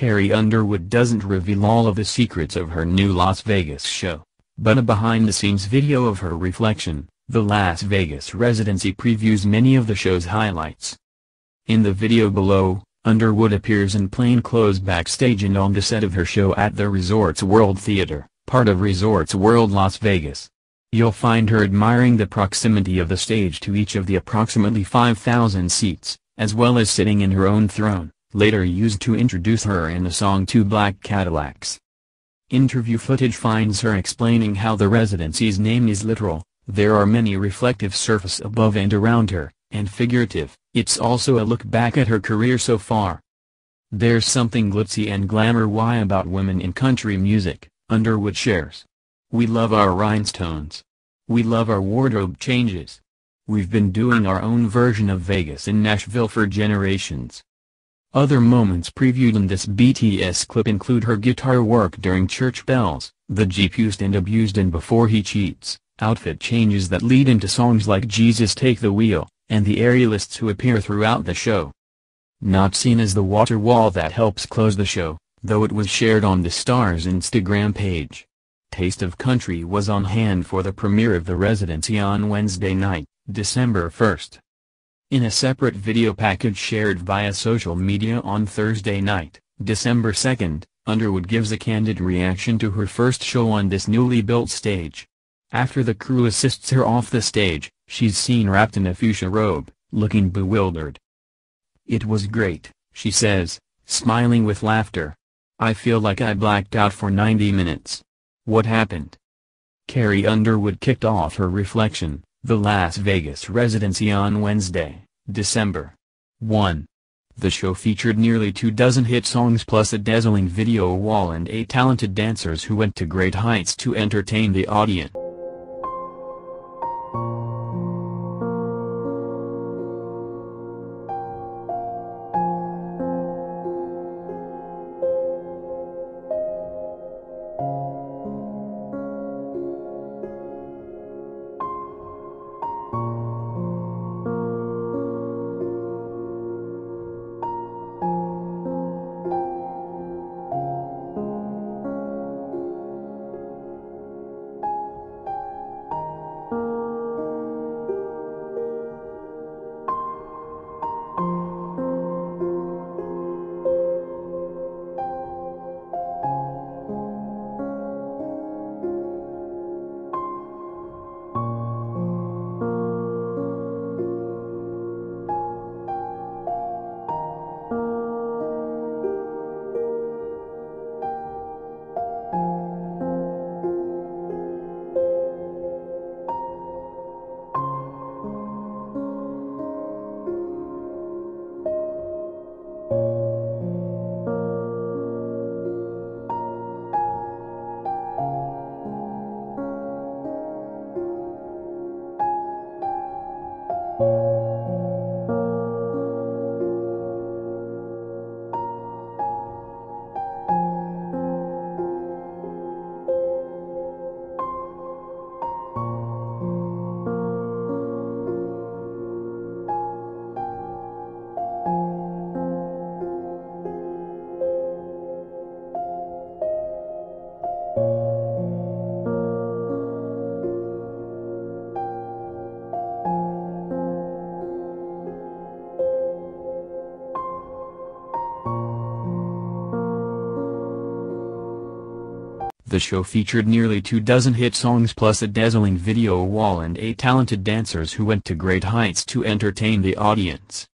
Carrie Underwood doesn't reveal all of the secrets of her new Las Vegas show, but a behind-the-scenes video of her reflection, the Las Vegas residency previews many of the show's highlights. In the video below, Underwood appears in plain clothes backstage and on the set of her show at the Resorts World Theater, part of Resorts World Las Vegas. You'll find her admiring the proximity of the stage to each of the approximately 5,000 seats, as well as sitting in her own throne, later used to introduce her in the song Two Black Cadillacs. Interview footage finds her explaining how the residency's name is literal, there are many reflective surface above and around her, and figurative, it's also a look back at her career so far. There's something glitzy and glamour-y about women in country music, Underwood shares. We love our rhinestones. We love our wardrobe changes. We've been doing our own version of Vegas in Nashville for generations. Other moments previewed in this BTS clip include her guitar work during Church Bells, the Jeep used and abused and Before He Cheats, outfit changes that lead into songs like Jesus Take the Wheel, and the aerialists who appear throughout the show. Not seen as the water wall that helps close the show, though it was shared on the star's Instagram page. Taste of Country was on hand for the premiere of the residency on Wednesday night, December 1st. In a separate video package shared via social media on Thursday night, December 2nd, Underwood gives a candid reaction to her first show on this newly built stage. After the crew assists her off the stage, she's seen wrapped in a fuchsia robe, looking bewildered. It was great, she says, smiling with laughter. I feel like I blacked out for 90 minutes. What happened? Carrie Underwood kicked off her reflection, the Las Vegas residency on Wednesday, December 1. The show featured nearly two dozen hit songs plus a dazzling video wall and eight talented dancers who went to great heights to entertain the audience. The show featured nearly two dozen hit songs plus a dazzling video wall and eight talented dancers who went to great heights to entertain the audience.